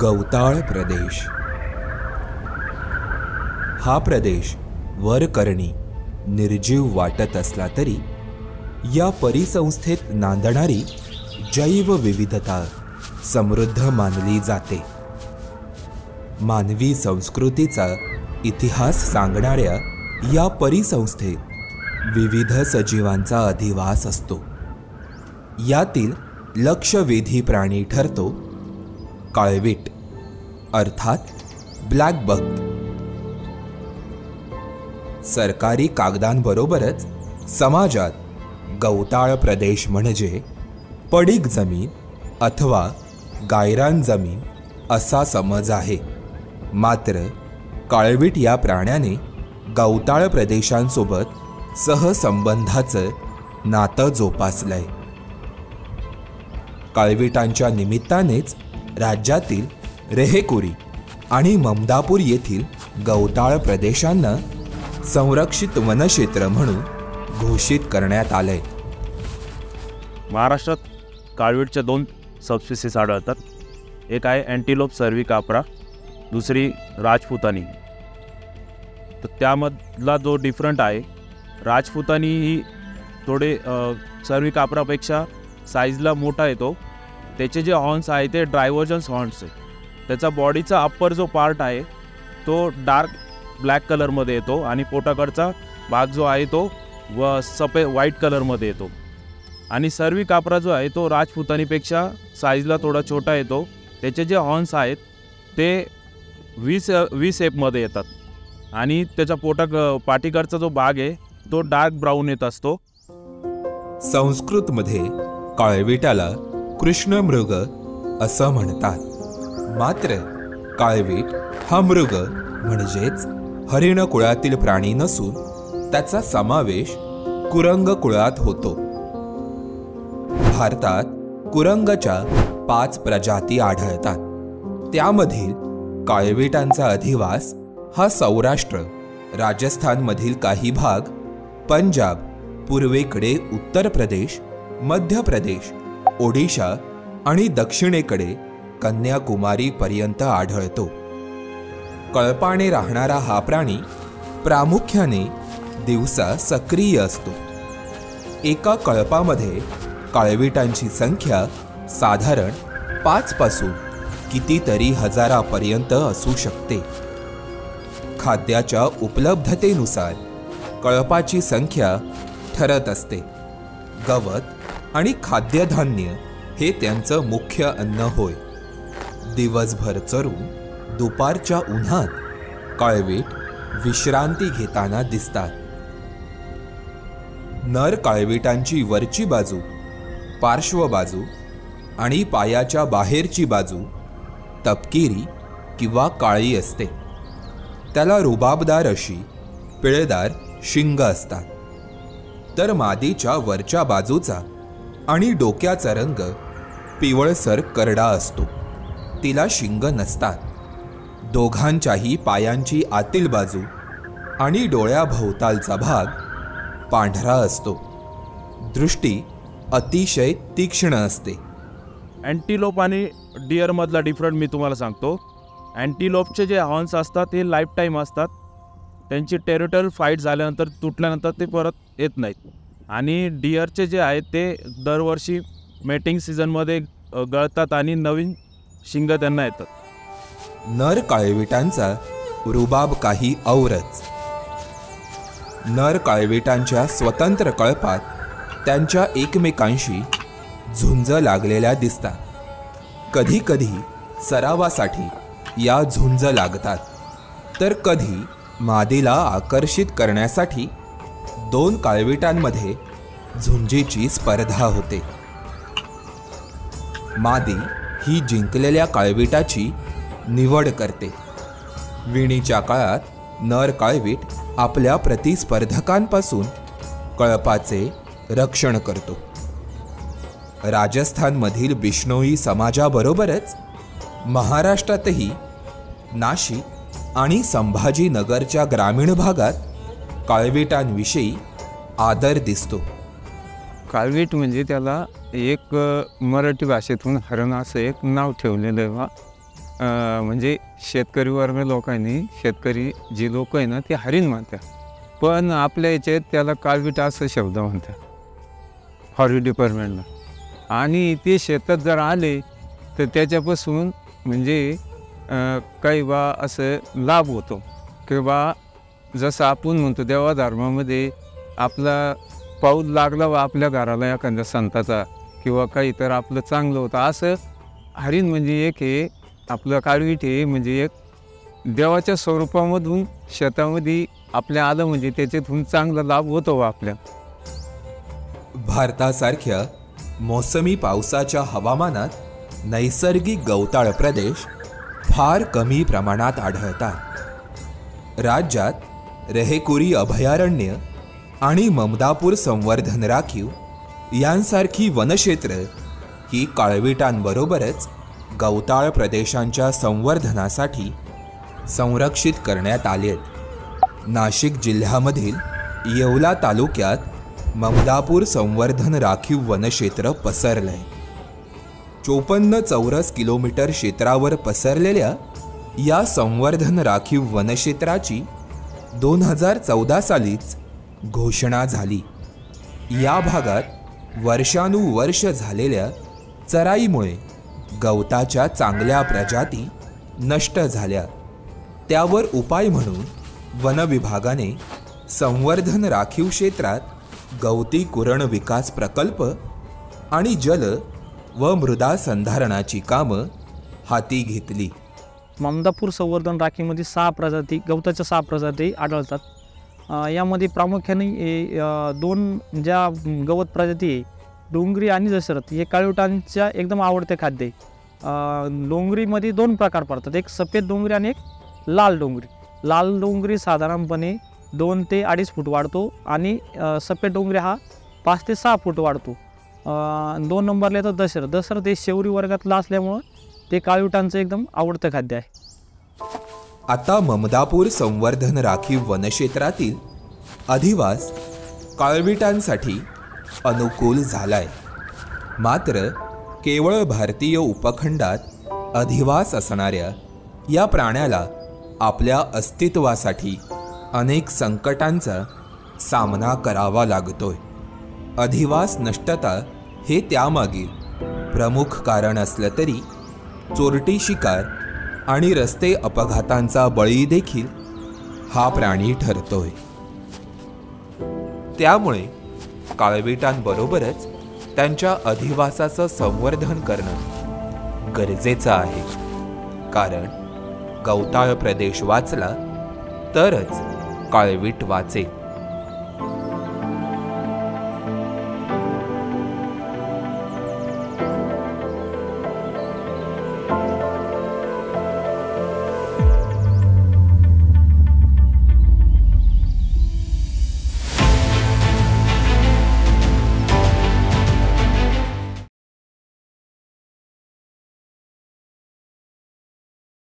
गवताळ प्रदेश. हा प्रदेश वरकरणी निर्जीव वाटत असला तरी या परिसंस्थेत नांदणारी जैवविविधता समृद्ध मानली जाते. मानवी संस्कृतीचा इतिहास सांगणाऱ्या या परिसंस्थेत विविध सजीवांचा अधिवास असतो. यातील लक्षवेधी प्राणी ठरतो काळवीट अर्थात ब्लॅक बग सरकारी कागदांबरोबरच समाजात गवताळ प्रदेश म्हणजे पडीक जमीन अथवा गायरान जमीन असा समज आहे. मात्र काळवीट या प्राण्याने गवताळ प्रदेशांसोबत सहसंबंधाचं नातं जोपासलंय. काळविटांच्या निमित्तानेच राज्यातील रेहेकुरी आणि ममदापूर येथील गवताळ प्रदेशांना संरक्षित वनक्षेत्र म्हणून घोषित करण्यात आलंय. महाराष्ट्रात काळवीटच्या दोन सबस्पिसीस आढळतात. एक आहे अँटीलोप सर्वी कापरा दुसरी राजपुतानी. तर त्यामधला जो डिफरंट आहे राजपुतानी ही थोडे सर्वी कापरापेक्षा साईजला मोठा येतो. त्याचे जे हॉर्न्स आहे ते ड्रायव्हर्जन्स हॉर्न्स आहे त्याचा बॉडीचा अप्पर जो पार्ट आहे तो डार्क ब्लॅक कलरमध्ये येतो आणि पोटाकडचा भाग जो आहे तो व सफेद व्हाईट कलरमध्ये येतो. आणि सर्वी कापरा जो आहे तो राजपुतानीपेक्षा साईजला थोडा छोटा येतो. त्याचे जे हॉर्न्स आहेत ते वीस वी एपमध्ये येतात. आणि त्याचा पोटा पाठीकडचा जो भाग आहे तो डार्क ब्राऊन येत असतो. संस्कृतमध्ये काळविटाला कृष्ण मृग असं म्हणतात. मात्र काळवीट हा मृग म्हणजेच हरिण कुळातील प्राणी नसून त्याचा समावेश कुरंग कुळात होतो. भारतात कुरंगच्या पाच प्रजाती आढळतात. त्यामधील काळविटांचा अधिवास हा सौराष्ट्र राजस्थानमधील काही भाग पंजाब पूर्वेकडे उत्तर प्रदेश मध्य प्रदेश ओडिशा आणि दक्षिणेकडे कन्याकुमारी पर्यंत आढळतो. कळपाने राहणारा हा प्राणी प्रामुख्याने दिवसा सक्रिय असतो. एका कळपामध्ये काळविटांची संख्या साधारण पाचपासून कितीतरी हजारापर्यंत असू शकते. खाद्याच्या उपलब्धतेनुसार कळपाची संख्या ठरत असते. गवत आणि खाद्यधान्य हे त्यांचं मुख्य अन्न होय. दिवसभर चरून दुपारच्या उन्हात काळवीट विश्रांती घेताना दिसतात. नर काळविटांची वरची बाजू पार्श्व बाजू आणि पायाच्या बाहेरची बाजू तपकिरी किंवा काळी असते. त्याला रुबाबदार अशी पिळेदार शिंग असतात. तर मादीच्या वरच्या बाजूचा आणि डोक्याचा रंग पिवळसर करडा असतो. तिला शिंग नसतात. दोघांच्याही पायांची आतील बाजू आणि डोळ्याभोवतालचा भाग पांढरा असतो. दृष्टी अतिशय तीक्ष्ण असते. अँटीलोप आणि डिअरमधला डिफरंट मी तुम्हाला सांगतो. अँटीलोपचे जे हॉर्न्स असतात ते लाईफ टाईम असतात. त्यांची टेरिटोरियल फाईट झाल्यानंतर तुटल्यानंतर ते परत येत नाहीत. आणि डिअरचे जे आहेत ते दरवर्षी मेटिंग सीझनमध्ये गळतात आणि नवीन शिंग त्यांना येतात. नर काळविटांचा रुबाब काही औरच. नर काळविटांच्या स्वतंत्र कळपात त्यांच्या एकमेकांशी झुंज लागलेल्या दिसतात. कधी कधी सरावासाठी या झुंज लागतात. तर कधी मादीला आकर्षित करण्यासाठी दोन काळविटांमध्ये झुंजीची स्पर्धा होते. मादी ही जिंकलेल्या काळविटाची निवड करते. विणीच्या काळात नर काळवीट आपल्या प्रतिस्पर्धकांपासून कळपाचे रक्षण करतो. राजस्थानमधील बिष्णोई समाजाबरोबरच महाराष्ट्रातही नाशिक आणि संभाजीनगरच्या ग्रामीण भागात काळविटांविषयी आदर दिसतो. काळवीट म्हणजे त्याला एक मराठी भाषेतून हरण असं एक नाव ठेवलेलं आहे बा. म्हणजे शेतकरी वर्ग लोकांनी शेतकरी जी लोक आहे ना ते हरिण म्हणतात पण आपल्या याच्यात त्याला काळवीट असं शब्द म्हणतात. फॉरेस्ट डिपार्टमेंटला. आणि ते शेतात जर आले तर त्याच्यापासून म्हणजे काही बा असं लाभ होतो. किंवा जसं आपण म्हणतो देवा धर्मामध्ये आपला पाऊल लागला व आपल्या घराला एखाद्या संताचा किंवा काही तर आपलं चांगलं होतं. असं हरिण म्हणजे एक हे आपलं काळवीट हे म्हणजे एक देवाच्या स्वरूपामधून शेतामध्ये आपल्या आलं म्हणजे त्याच्यातून चांगला लाभ होतो व आपल्या. भारतासारख्या मोसमी पावसाच्या हवामानात नैसर्गिक गवताळ प्रदेश फार कमी प्रमाणात आढळतात. राज्यात रेहेकुरी अभयारण्य आणि ममदापूर संवर्धन राखीव यांसारखी वनक्षेत्र ही काळविटांबरोबरच गवताळ प्रदेशांच्या संवर्धनासाठी संरक्षित करण्यात आलेत आहेत. नाशिक जिल्ह्यामधील येवला तालुक्यात ममदापूर संवर्धन राखीव वनक्षेत्र पसरलंय. चोपन्न चौरस किलोमीटर क्षेत्रावर पसरलेल्या या संवर्धन राखीव वनक्षेत्राची दोन हजार चौदा सालीच घोषणा झाली. या भागात वर्षानुवर्ष झालेल्या चराईमुळे गवताच्या चांगल्या प्रजाती नष्ट झाल्या. त्यावर उपाय म्हणून वनविभागाने संवर्धन राखीव क्षेत्रात गवती कुरण विकास प्रकल्प आणि जल व मृदा संधारणाची कामं हाती घेतली. मामदापूर संवर्धन राखीमध्ये सहा प्रजाती गवताच्या सहा प्रजाती आढळतात. यामध्ये प्रामुख्याने ए, दोन ज्या गवत प्रजाती आहे डोंगरी आणि दशरथ हे काळीवटांच्या एकदम आवडते खाद्य आहे. डोंगरीमध्ये दोन प्रकार पडतात एक सफेद डोंगरी आणि एक लाल डोंगरी. लाल डोंगरी साधारणपणे दोन ते अडीच फूट वाढतो आणि सफेद डोंगरी हा पाच ते सहा फूट वाढतो. दोन नंबरला येतो दशरथ. दशरथ हे शेवरी वर्गातला असल्यामुळं ते काळविटांचं एकदम आवडतं खाद्य आहे. आता ममदापूर संवर्धन राखीव वनक्षेत्रातील अधिवास काळविटांसाठी अनुकूल झालाय. मात्र केवळ भारतीय उपखंडात अधिवास असणाऱ्या या प्राण्याला आपल्या अस्तित्वासाठी अनेक संकटांचा सामना करावा लागतोय. अधिवास नष्टता हे त्यामागील प्रमुख कारण असलं तरी चोरटी शिकार आणि रस्ते अपघातांचा बळी देखील हा प्राणी ठरतोय. त्यामुळे काळविटांबरोबरच त्यांच्या अधिवासाचं संवर्धन करणं गरजेचं आहे. कारण गवताळ प्रदेश वाचला तरच काळवीट वाचेल.